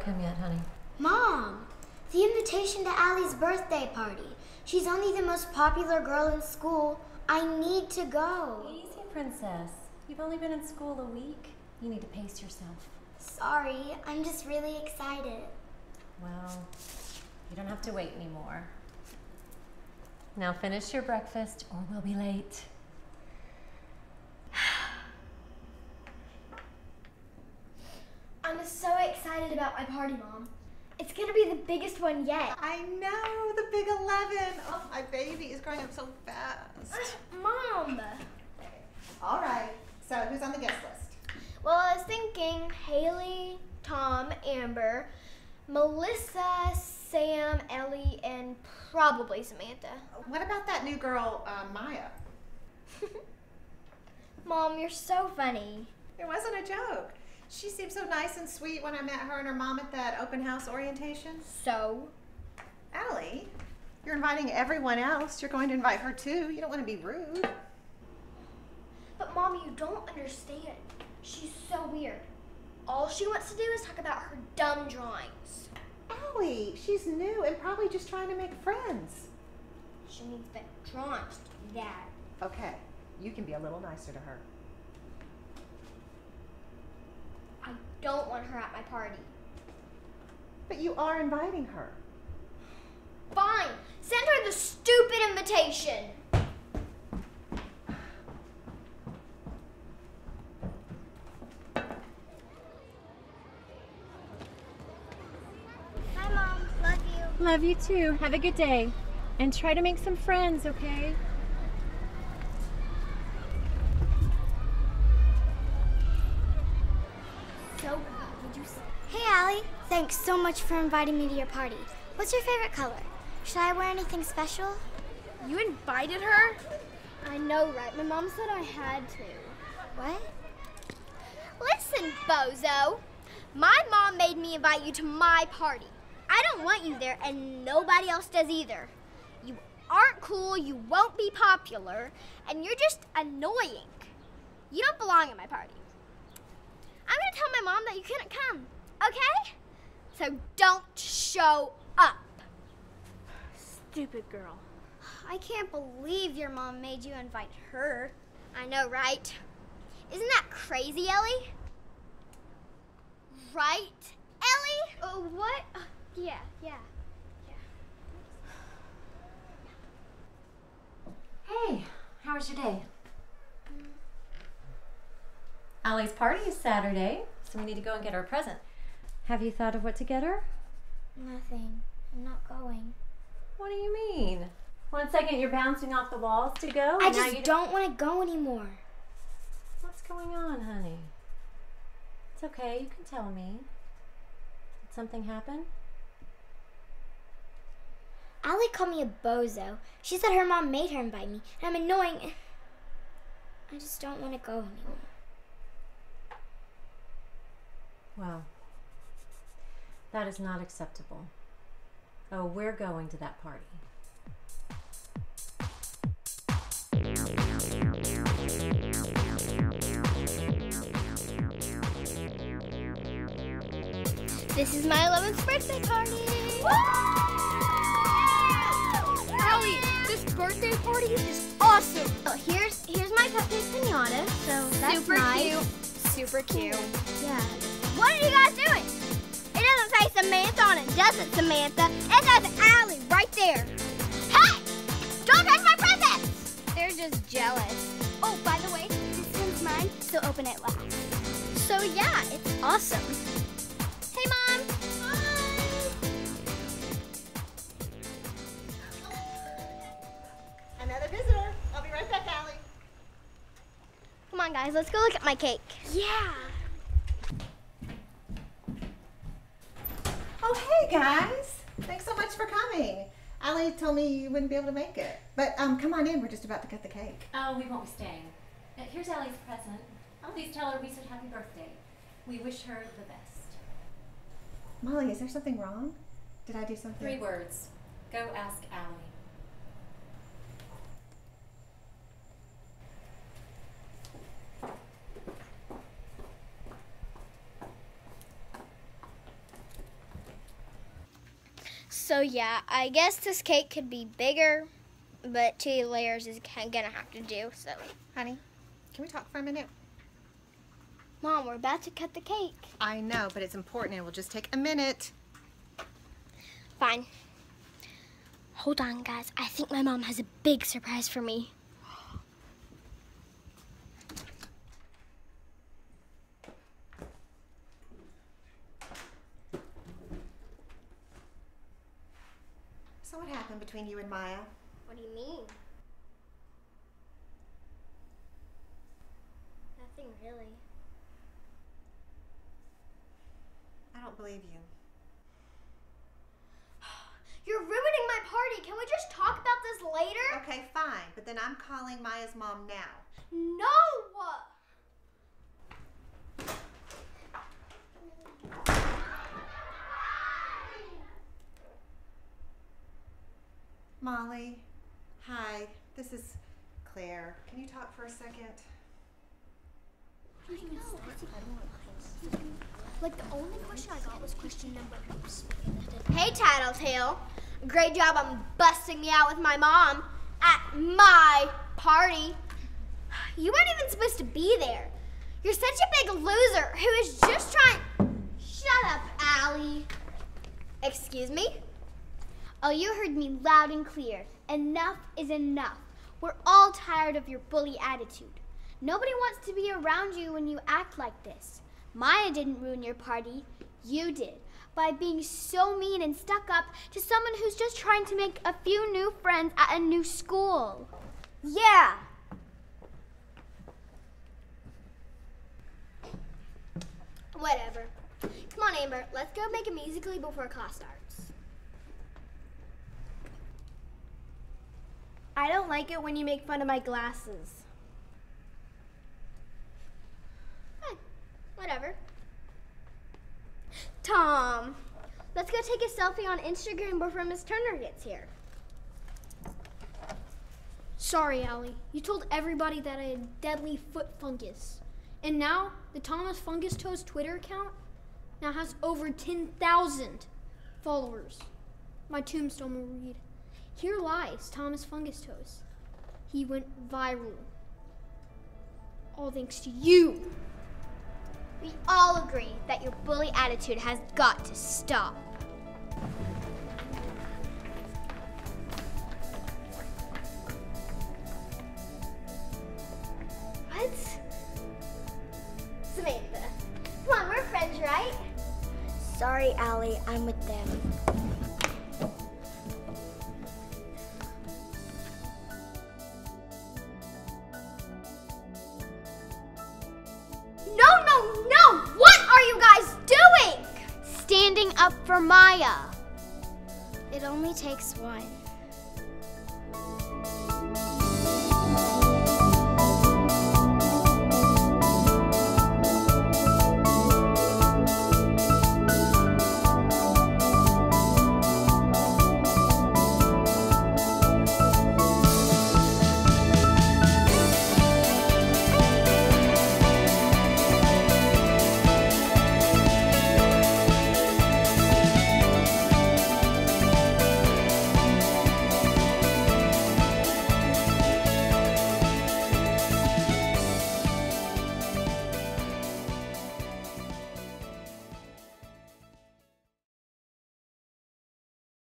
Come yet, honey? Mom, the invitation to Ally's birthday party. She's only the most popular girl in school. I need to go. Easy, princess. You've only been in school a week. You need to pace yourself. Sorry, I'm just really excited. Well, you don't have to wait anymore. Now finish your breakfast or we'll be late. I'm so party, Mom. It's gonna be the biggest one yet. I know, the big 11. Oh, my baby is growing up so fast. Mom! All right, so who's on the guest list? Well, I was thinking Haley, Tom, Amber, Melissa, Sam, Ellie, and probably Samantha. What about that new girl, uh, Maya? Mom, you're so funny. It wasn't a joke. She seemed so nice and sweet when I met her and her mom at that open house orientation. So? Ally, you're inviting everyone else. You're going to invite her too. You don't want to be rude. But Mom, you don't understand. She's so weird. All she wants to do is talk about her dumb drawings. Ally, she's new and probably just trying to make friends. She needs the drawings to do that. Okay, you can be a little nicer to her. I don't want her at my party. But you are inviting her. Fine, send her the stupid invitation. Hi, Mom. Love you. Love you too. Have a good day. And try to make some friends, okay? So, did you? Thanks so much for inviting me to your party. What's your favorite color? Should I wear anything special? You invited her? I know, right? My mom said I had to. What? Listen, bozo. My mom made me invite you to my party. I don't want you there, and nobody else does either. You aren't cool, you won't be popular, and you're just annoying. You don't belong at my party. I'm gonna tell my mom that you couldn't come, okay? So don't show up. Stupid girl. I can't believe your mom made you invite her. I know, right? Isn't that crazy, Ellie? Right, Ellie? Uh, what? Uh, yeah, yeah. Hey, how was your day? Ally's party is Saturday, so we need to go and get her a present. Have you thought of what to get her? Nothing. I'm not going. What do you mean? One second you're bouncing off the walls to go. I just don't want to go anymore. What's going on, honey? It's okay. You can tell me. Did something happen? Ally called me a bozo. She said her mom made her invite me, and I'm annoying. I just don't want to go anymore. Well, that is not acceptable. Oh, we're going to that party. This is my 11th birthday party. Ally, this birthday party is awesome. Oh, here's here's my cupcake pinata. So that's Super nice. cute. Super cute. Yeah. What are you guys doing? Say Samantha on it, doesn't, Samantha? It says Ally right there. Hey! Don't touch my presents! They're just jealous. Oh, by the way, this one's mine, so open it last. So yeah, it's awesome. Hey, Mom. Another visitor. I'll be right back, Ally. Come on, guys, let's go look at my cake. Yeah. Oh, hey guys. Thanks so much for coming. Ally told me you wouldn't be able to make it. But um, come on in. We're just about to cut the cake. Oh, we won't be staying. Here's Ally's present. Oh, please tell her we said happy birthday. We wish her the best. Molly, is there something wrong? Did I do something? Three words. Go ask Allie. So yeah, I guess this cake could be bigger, but two layers is gonna have to do. So, Honey, can we talk for a minute? Mom, we're about to cut the cake. I know, but it's important. And it will just take a minute. Fine. Hold on, guys. I think my mom has a big surprise for me. Happened between you and Maya? What do you mean? Nothing really. I don't believe you. You're ruining my party. Can we just talk about this later? Okay, fine. But then I'm calling Maya's mom now. No! Molly, hi. This is Claire. Can you talk for a second? I know. Like the only question I got was question number. Oops. Hey, Tattletale. Great job on busting me out with my mom at my party. You weren't even supposed to be there. You're such a big loser who is just trying. Shut up, Ally. Excuse me? Oh, you heard me loud and clear. Enough is enough. We're all tired of your bully attitude. Nobody wants to be around you when you act like this. Maya didn't ruin your party. You did. By being so mean and stuck up to someone who's just trying to make a few new friends at a new school. Yeah. Whatever. Come on, Amber. Let's go make a Musical.ly before class starts. I don't like it when you make fun of my glasses. Fine. Whatever. Tom, let's go take a selfie on Instagram before Miss Turner gets here. Sorry, Ally. You told everybody that I had deadly foot fungus. And now, the Thomas Fungus Toes Twitter account now has over 10,000 followers. My tombstone will read Here lies Thomas Fungus Toes. He went viral. All thanks to you. We all agree that your bully attitude has got to stop. What? Samantha. Come on, we're friends, right? Sorry, Ally. I'm with up for Maya. It only takes one.